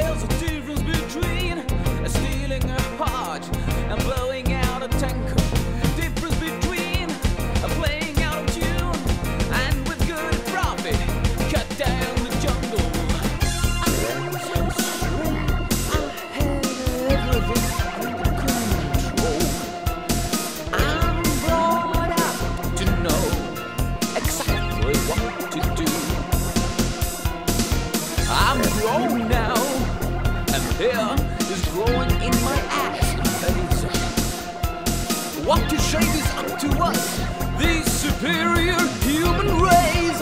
there's difference between stealing a heart and blowing out a tanker. Difference between playing tune and with good profit, cut down the jungle. I'm brought up to know exactly what to do. I'm grown now, hair is growing in my ass. What to shave is up to us, the superior human race.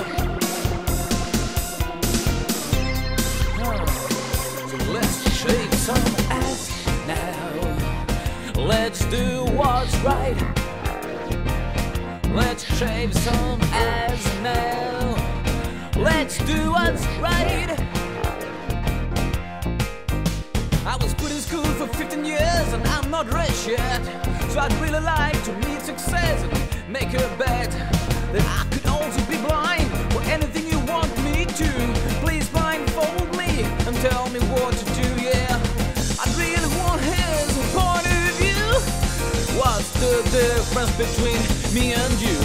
So let's shake some ass now. Let's do what's right. Let's shave some ass now. Let's do what's right. Was good in school for 15 years and I'm not rich yet. So I'd really like to meet success and make a bet that I could also be blind for anything you want me to. Please blindfold me and tell me what to do, yeah. I really want his point of view. What's the difference between me and you?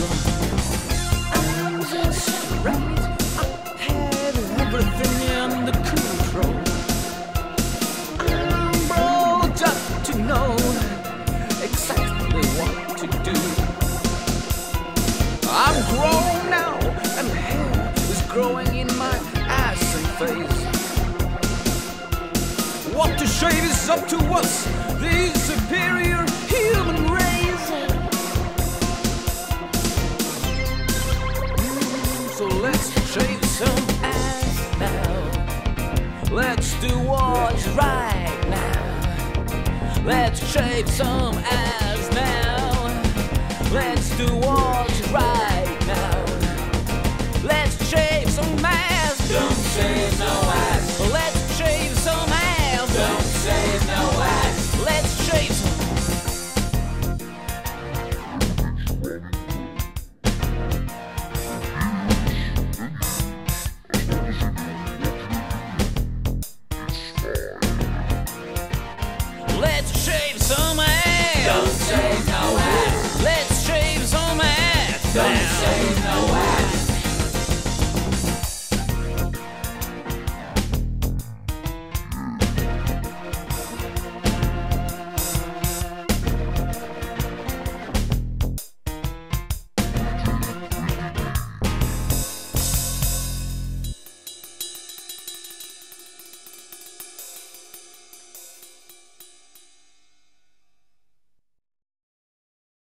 I'm grown now, and hair is growing in my ass and face. What to shave is up to us, the superior human race. Mm, So let's shave some ass now. Let's do what's right now. Let's shave some ass now. Let's do what